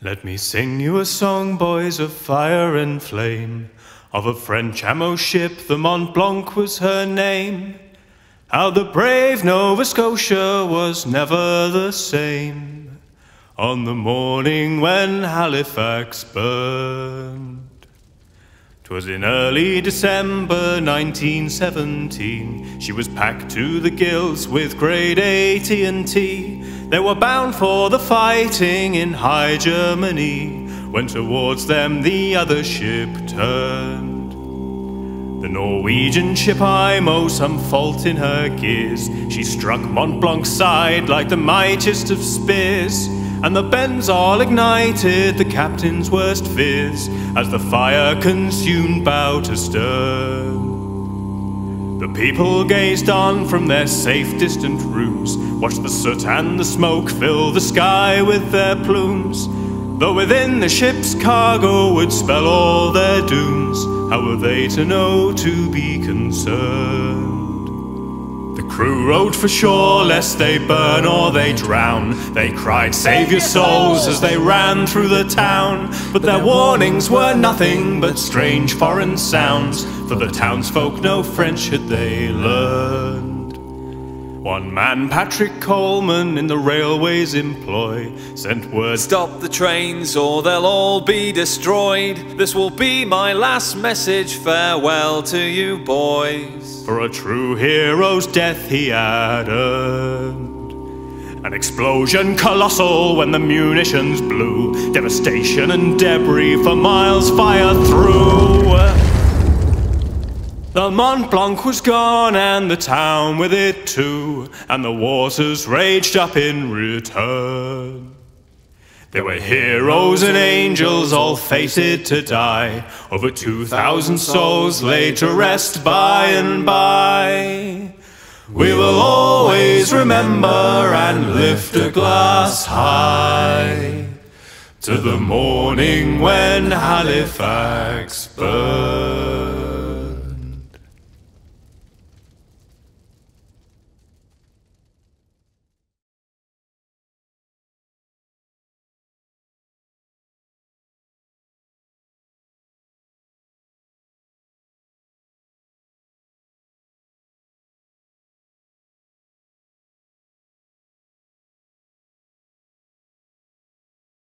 Let me sing you a song, boys, of fire and flame, of a French ammo ship, the Mont Blanc was her name. How the brave Nova Scotia was never the same on the morning when Halifax burned. 'Twas in early December 1917. She was packed to the gills with grade A TNT. They were bound for the fighting in high Germany when towards them the other ship turned. The Norwegian ship IMO, some fault in her gears. She struck Mont Blanc's side like the mightiest of spears. And the benzol ignited the captain's worst fears as the fire consumed bow to stern. The people gazed on from their safe distant rooms, watched the soot and the smoke fill the sky with their plumes. Though within the ship's cargo would spell all their dooms, how were they to know to be concerned? The crew rowed for shore lest they burn or they drown. They cried, Save your souls as they ran through the town. But their warnings were nothing but strange foreign sounds, for the townsfolk no French had they learned. One man, Patrick Coleman, in the railway's employ, sent word Stop the trains or they'll all be destroyed. This will be my last message. Farewell to you, boys. For a true hero's death he earned. An explosion colossal when the munitions blew, devastation and debris for miles fire through. The Mont Blanc was gone and the town with it too, and the waters raged up in return. There were heroes and angels all fated to die, over 2,000 souls laid to rest by and by. We will always remember and lift a glass high to the morning when Halifax burned.